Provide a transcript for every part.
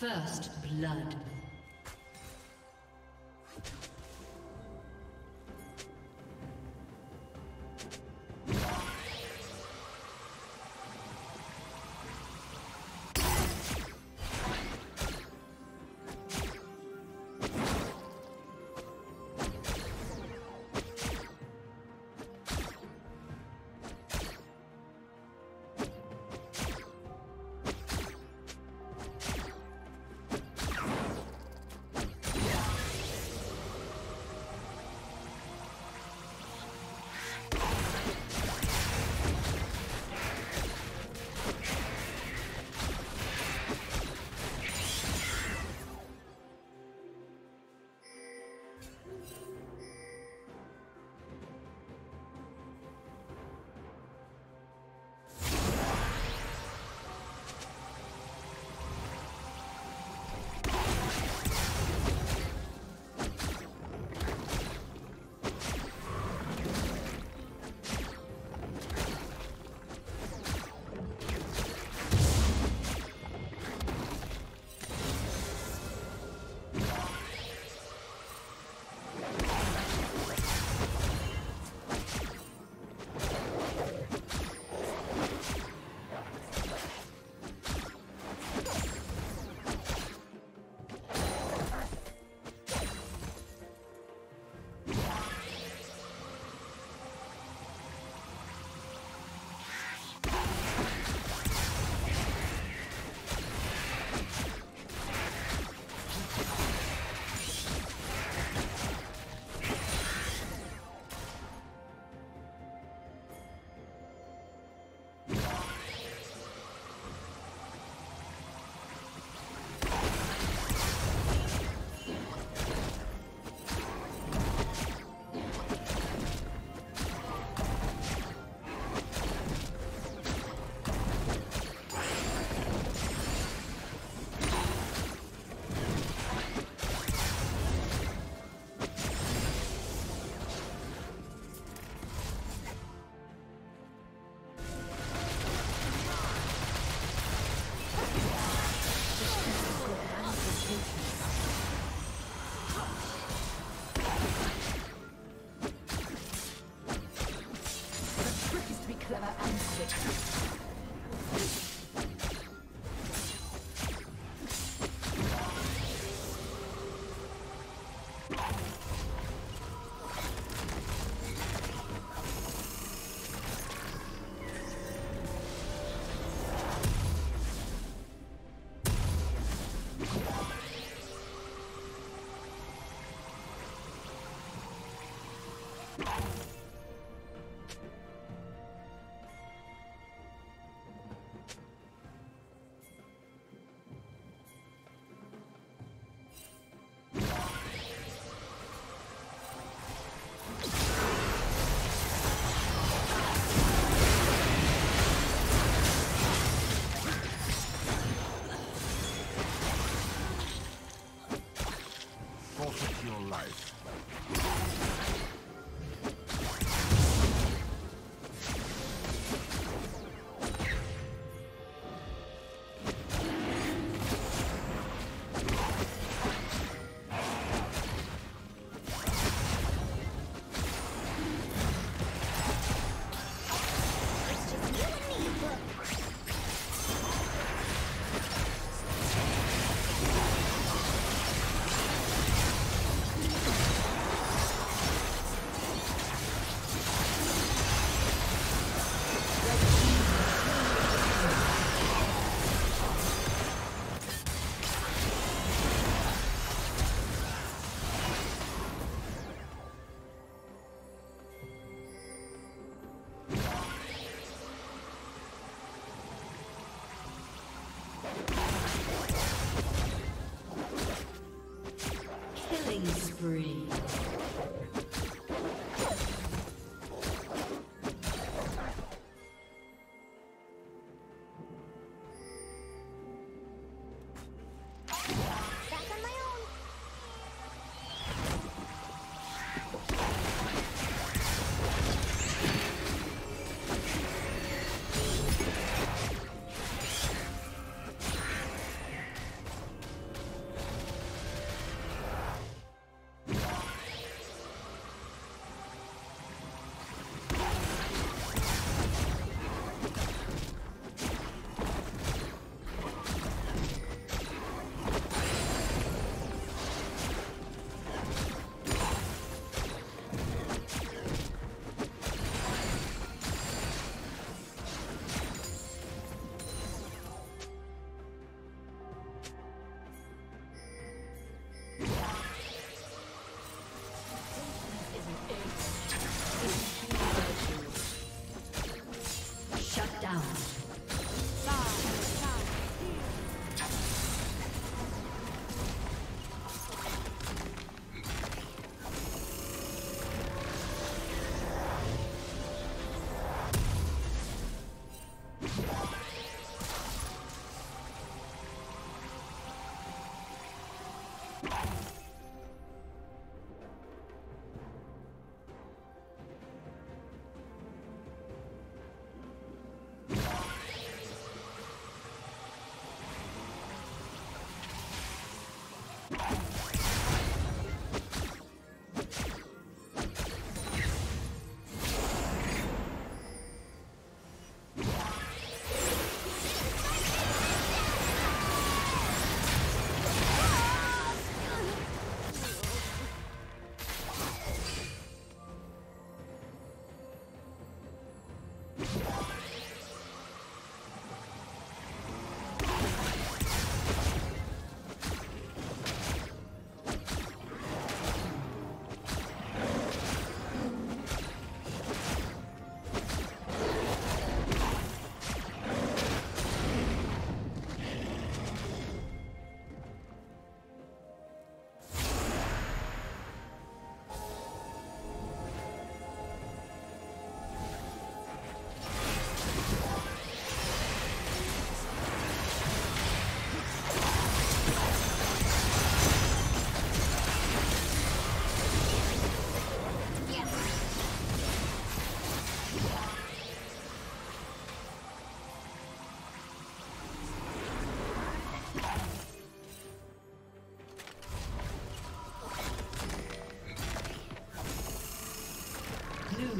First blood.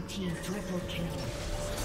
Team triple kill.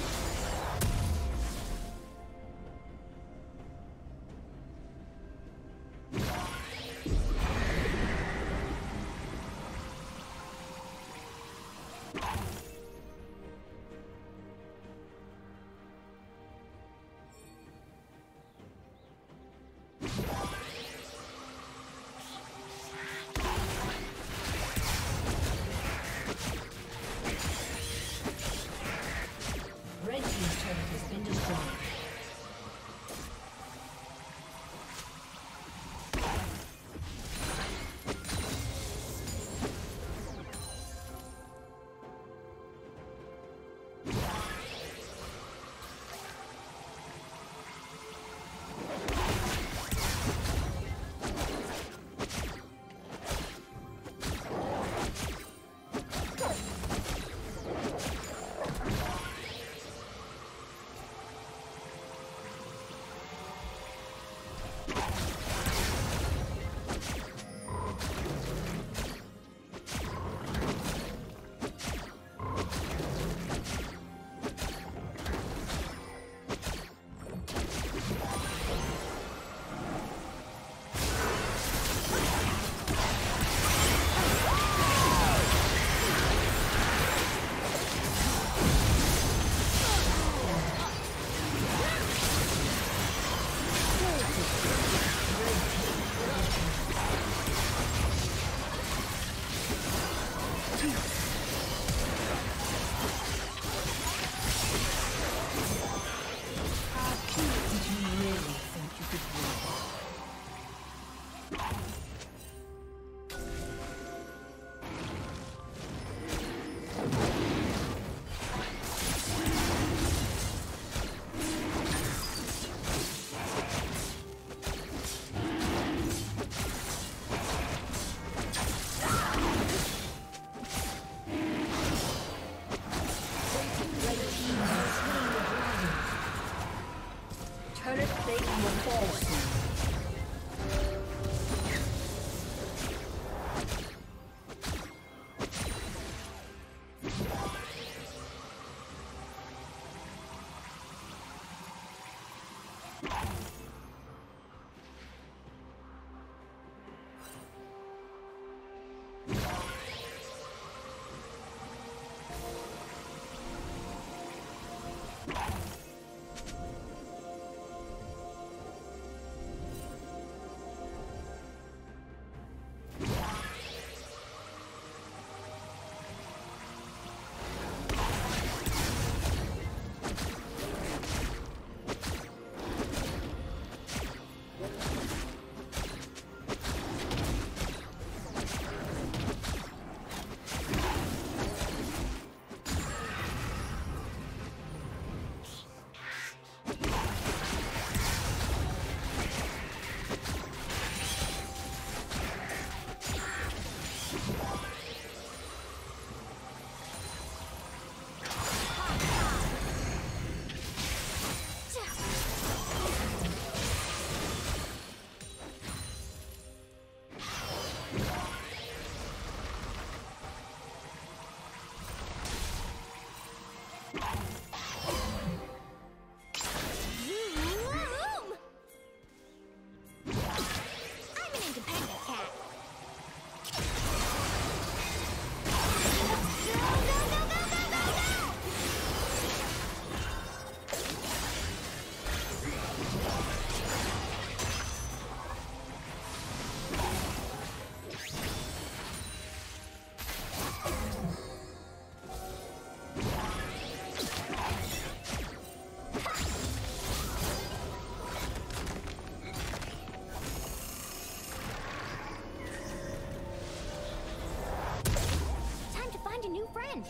find a new friend.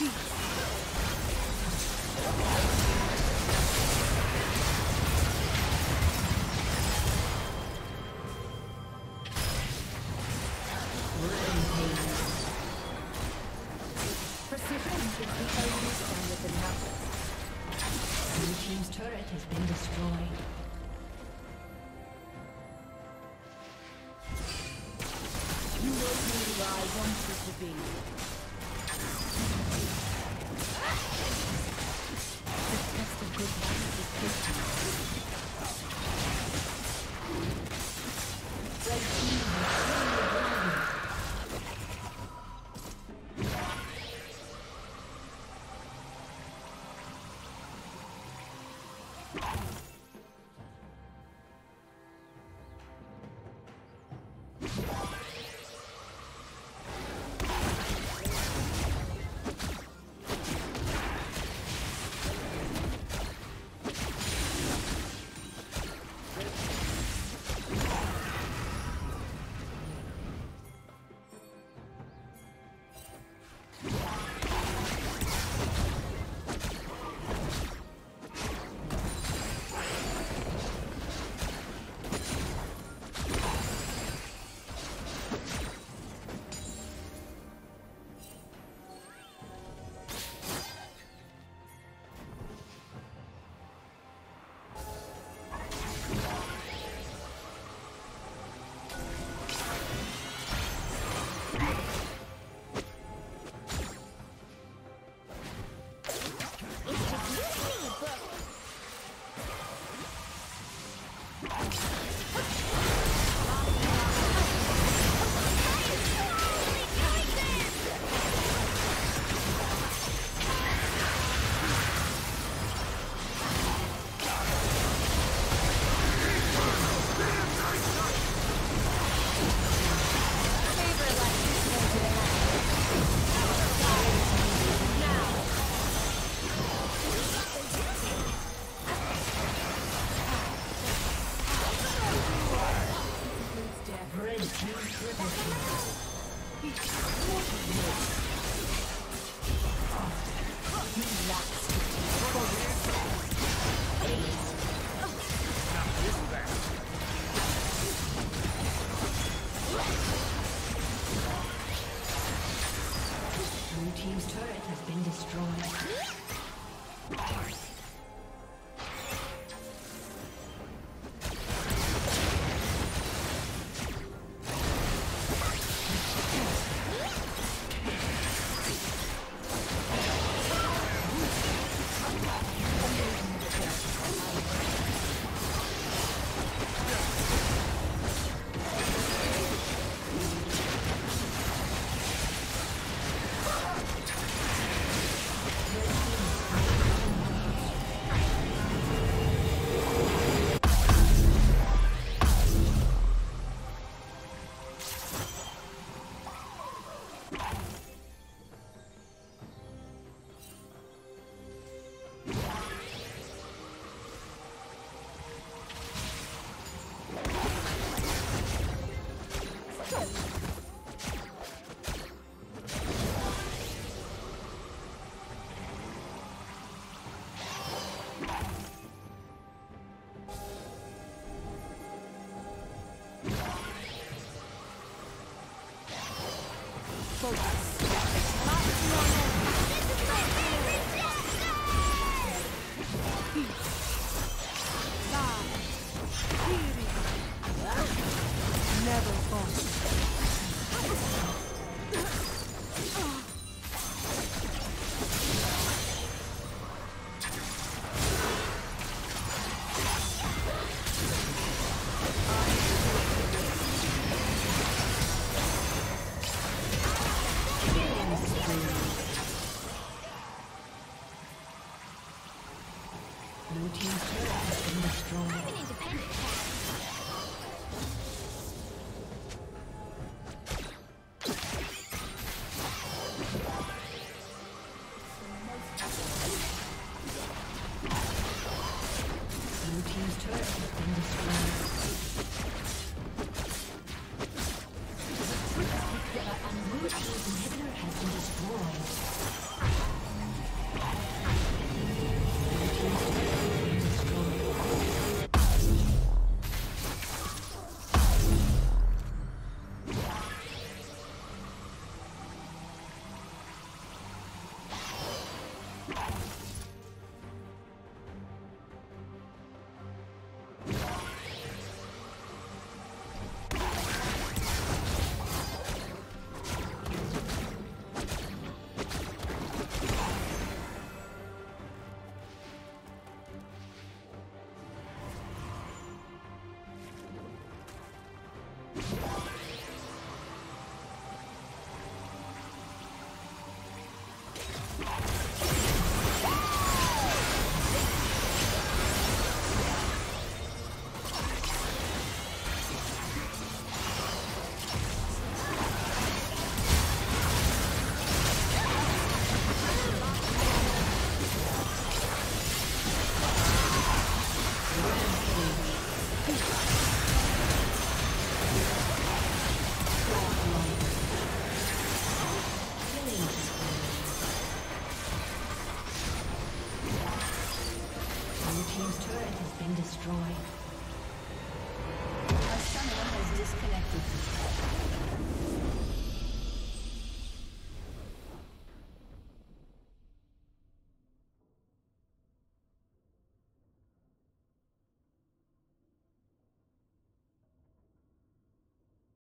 peace.